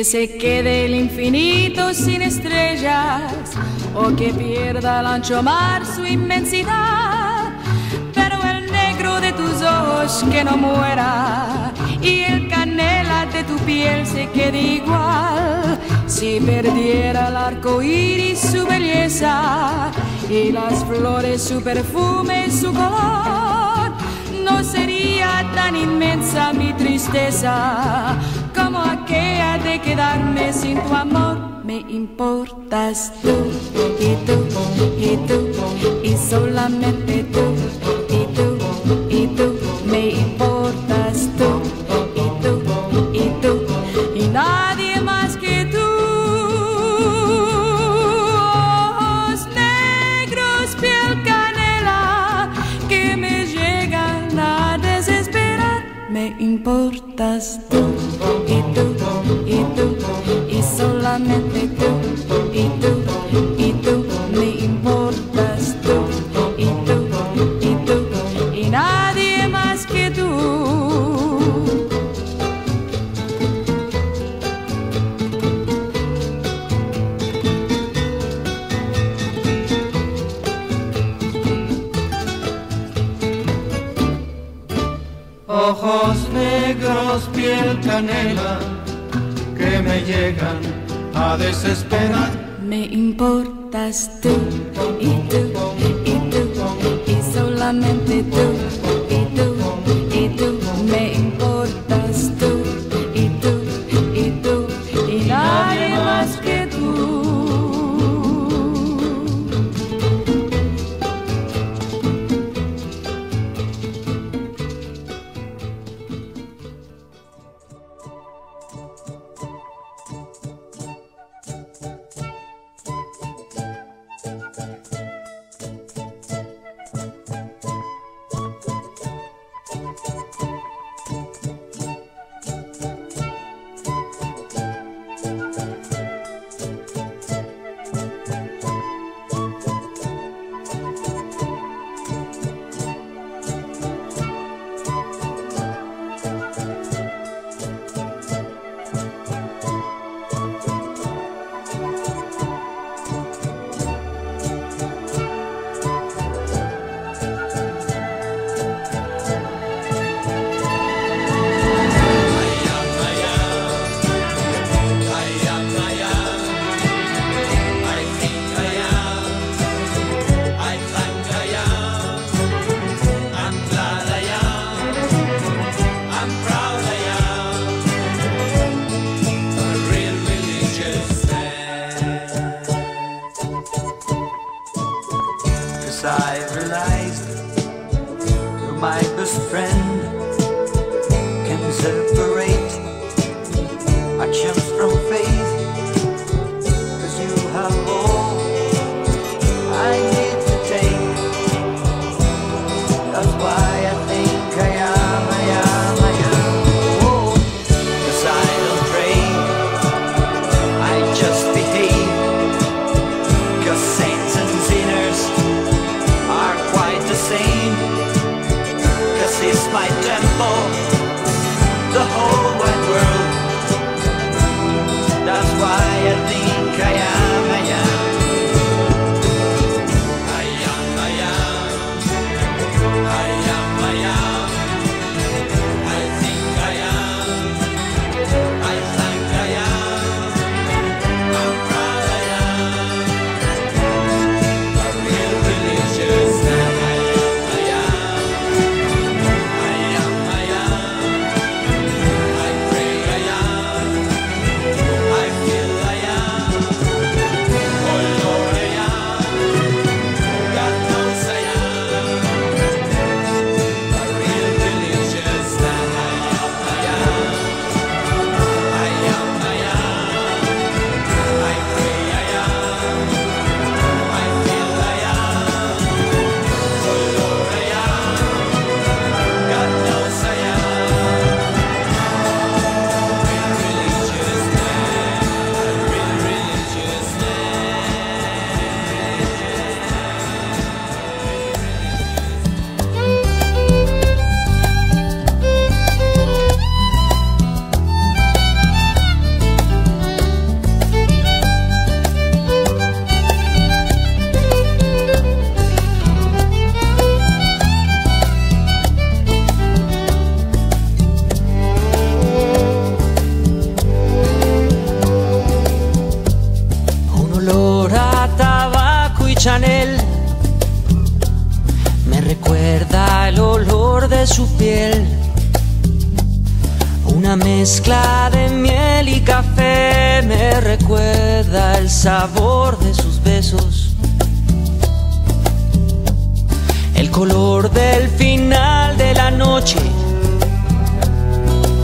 que se quede el infinito sin estrellas o que pierda el ancho mar su inmensidad. Pero el negro de tus ojos que no muera y el canela de tu piel se quede igual. Si perdiera el arco iris su belleza y las flores su perfume, su color, no sería tan inmensa mi tristeza como aquella de quedarme sin tu amor. Me importas tú y tú y tú y solamente tú y tú y tú. Me importas canela, que me llegan a desesperar. Me importas tú y tú y tú y solamente tú my best friend Can separate actions from faith Chanel. Me recuerda el olor de su piel. Una mezcla de miel y café me recuerda el sabor de sus besos. El color del final de la noche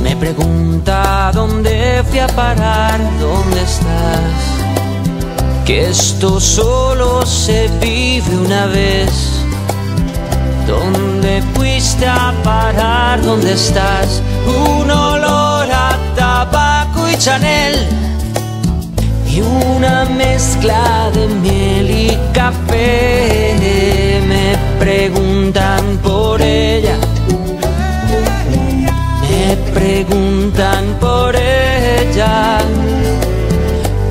me pregunta dónde fui a parar, dónde estás. Que esto solo se vive una vez. ¿Dónde fuiste a parar? ¿Dónde estás? Un olor a tabaco y Chanel y una mezcla de miel y café. Me preguntan por ella, me preguntan por ella,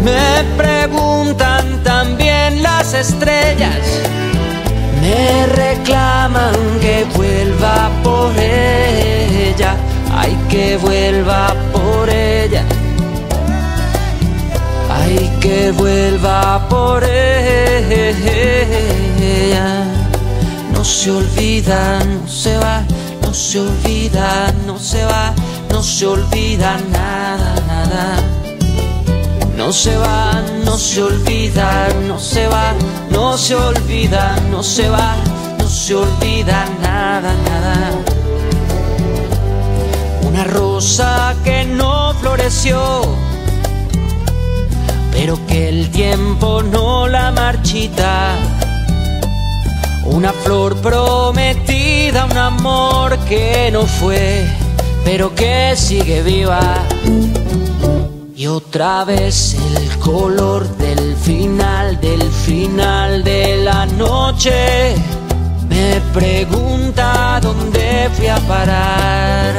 me preguntan las estrellas. Me reclaman que vuelva por ella, ay que vuelva por ella. Ay, que vuelva por ella. No se olvida, no se va, no se olvida, no se va, no se olvida nada, nada. No se va, no se olvida, no se no se olvida, no se va, no se olvida nada, nada. Una rosa que no floreció pero que el tiempo no la marchita. Una flor prometida, un amor que no fue, pero que sigue viva. Y otra vez el color del final, del final de la noche. Me pregunta dónde fui a parar.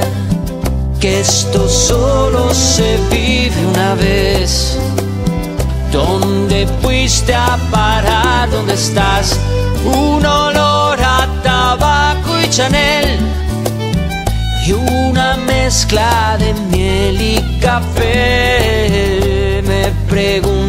Que esto solo se vive una vez. ¿Dónde fuiste a parar? ¿Dónde estás? Un olor a tabaco y Chanel y una mezcla de miel y café. Me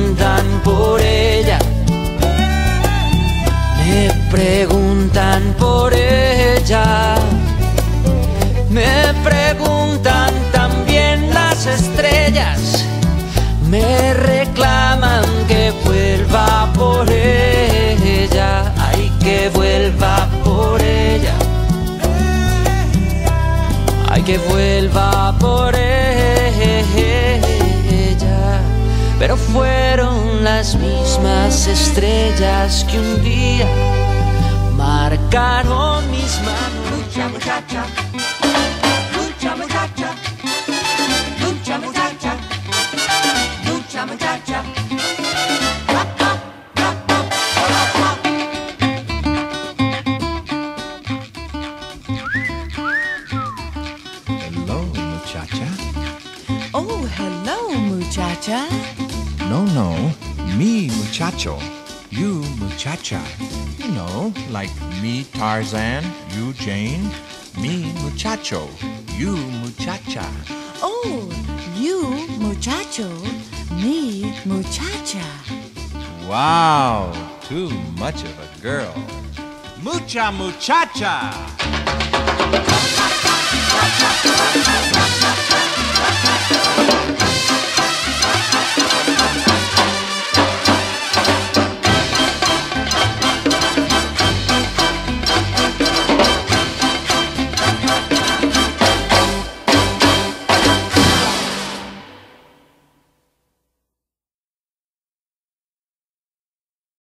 fueron las mismas estrellas que un día marcaron mis manos. Mucha muchacha, mucha muchacha, mucha muchacha. Mucha muchacha. Hello, muchacha. Oh, hello, muchacha. No, no, me muchacho, you muchacha. You know, like me Tarzan, you Jane, me muchacho, you muchacha. Oh, you muchacho, me muchacha. Wow, too much of a girl. Mucha muchacha. muchacha.